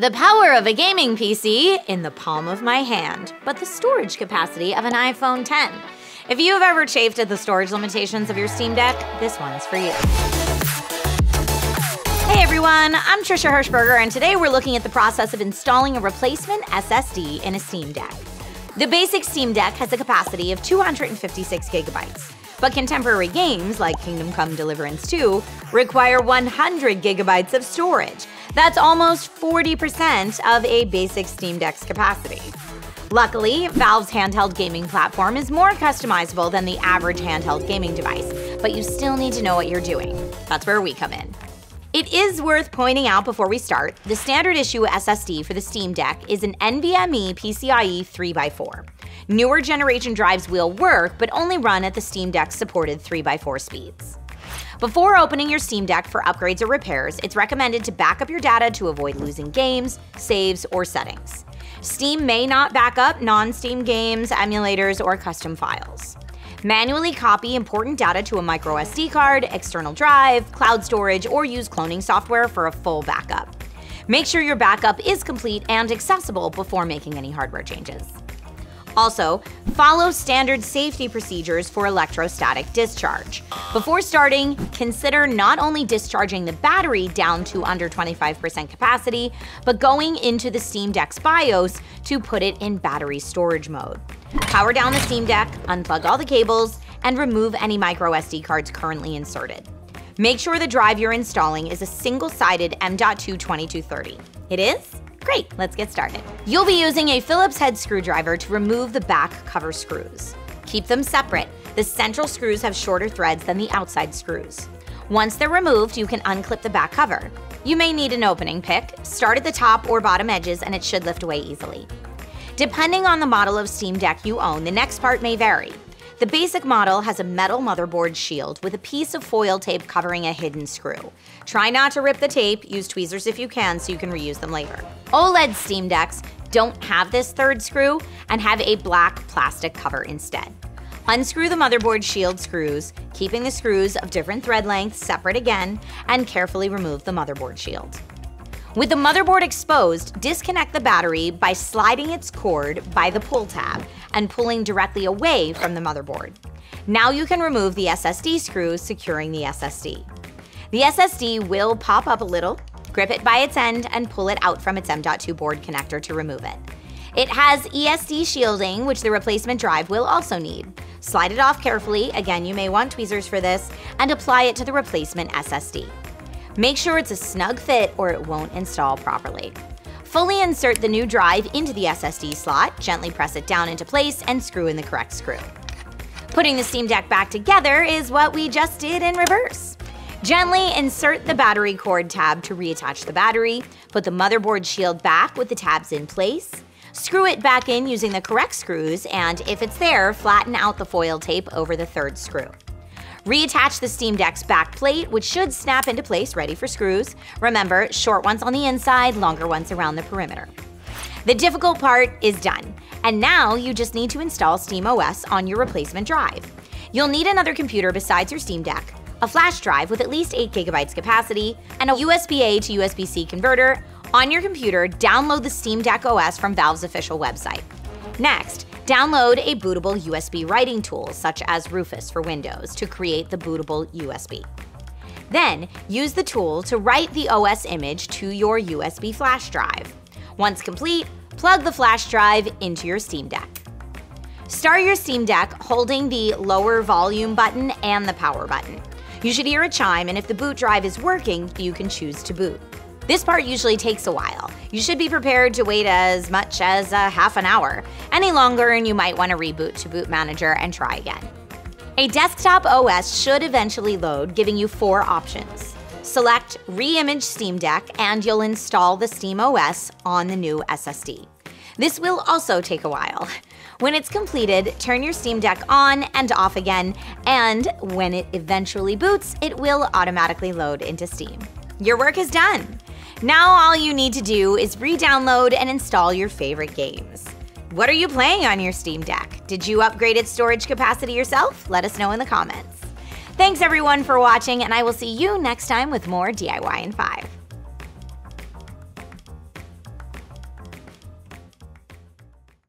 The power of a gaming PC in the palm of my hand, but the storage capacity of an iPhone 10. If you have ever chafed at the storage limitations of your Steam Deck, this one's for you. Hey everyone, I'm Trisha Hershberger, and today we're looking at the process of installing a replacement SSD in a Steam Deck. The basic Steam Deck has a capacity of 256 gigabytes, but contemporary games like Kingdom Come Deliverance 2 require 100 gigabytes of storage. That's almost 40% of a basic Steam Deck's capacity. Luckily, Valve's handheld gaming platform is more customizable than the average handheld gaming device, but you still need to know what you're doing. That's where we come in. It is worth pointing out before we start, the standard issue SSD for the Steam Deck is an NVMe PCIe 3x4. Newer generation drives will work, but only run at the Steam Deck's supported 3x4 speeds. Before opening your Steam Deck for upgrades or repairs, it's recommended to back up your data to avoid losing games, saves, or settings. Steam may not back up non-Steam games, emulators, or custom files. Manually copy important data to a micro SD card, external drive, cloud storage, or use cloning software for a full backup. Make sure your backup is complete and accessible before making any hardware changes. Also, follow standard safety procedures for electrostatic discharge. Before starting, consider not only discharging the battery down to under 25% capacity, but going into the Steam Deck's BIOS to put it in battery storage mode. Power down the Steam Deck, unplug all the cables, and remove any micro SD cards currently inserted. Make sure the drive you're installing is a single-sided M.2 2230. It is? Great, let's get started. You'll be using a Phillips head screwdriver to remove the back cover screws. Keep them separate. The central screws have shorter threads than the outside screws. Once they're removed, you can unclip the back cover. You may need an opening pick. Start at the top or bottom edges and it should lift away easily. Depending on the model of Steam Deck you own, the next part may vary. The basic model has a metal motherboard shield with a piece of foil tape covering a hidden screw. Try not to rip the tape, use tweezers if you can so you can reuse them later. OLED Steam Decks don't have this third screw and have a black plastic cover instead. Unscrew the motherboard shield screws, keeping the screws of different thread lengths separate again, and carefully remove the motherboard shield. With the motherboard exposed, disconnect the battery by sliding its cord by the pull tab and pulling directly away from the motherboard. Now you can remove the SSD screws securing the SSD. The SSD will pop up a little, grip it by its end, and pull it out from its M.2 board connector to remove it. It has ESD shielding, which the replacement drive will also need. Slide it off carefully, again you may want tweezers for this, and apply it to the replacement SSD. Make sure it's a snug fit or it won't install properly. Fully insert the new drive into the SSD slot, gently press it down into place, and screw in the correct screw. Putting the Steam Deck back together is what we just did in reverse. Gently insert the battery cord tab to reattach the battery, put the motherboard shield back with the tabs in place, screw it back in using the correct screws, and if it's there, flatten out the foil tape over the third screw. Reattach the Steam Deck's back plate, which should snap into place ready for screws. Remember, short ones on the inside, longer ones around the perimeter. The difficult part is done, and now you just need to install SteamOS on your replacement drive. You'll need another computer besides your Steam Deck, a flash drive with at least 8 gigabytes capacity, and a USB-A to USB-C converter. On your computer, download the Steam Deck OS from Valve's official website. Next, Download a bootable USB writing tool, such as Rufus for Windows, to create the bootable USB. Then, use the tool to write the OS image to your USB flash drive. Once complete, plug the flash drive into your Steam Deck. Start your Steam Deck holding the lower volume button and the power button. You should hear a chime, and if the boot drive is working, you can choose to boot. This part usually takes a while. You should be prepared to wait as much as a half an hour. Any longer and you might want to reboot to Boot Manager and try again. A desktop OS should eventually load, giving you four options. Select Reimage Steam Deck and you'll install the Steam OS on the new SSD. This will also take a while. When it's completed, turn your Steam Deck on and off again, and when it eventually boots, it will automatically load into Steam. Your work is done! Now all you need to do is re-download and install your favorite games. What are you playing on your Steam Deck? Did you upgrade its storage capacity yourself? Let us know in the comments. Thanks everyone for watching, and I will see you next time with more DIY in 5.